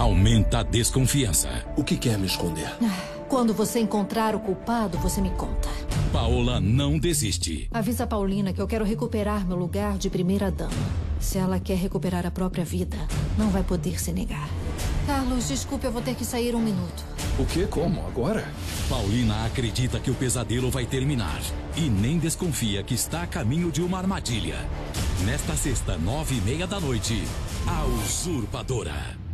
aumenta a desconfiança. O que quer me esconder? Ah, quando você encontrar o culpado, você me conta. Paola não desiste. Avisa a Paulina que eu quero recuperar meu lugar de primeira dama. Se ela quer recuperar a própria vida, não vai poder se negar. Carlos, desculpe, eu vou ter que sair um minuto. O que? Como? Agora? Paulina acredita que o pesadelo vai terminar e nem desconfia que está a caminho de uma armadilha. Nesta sexta, nove e meia da noite, a Usurpadora.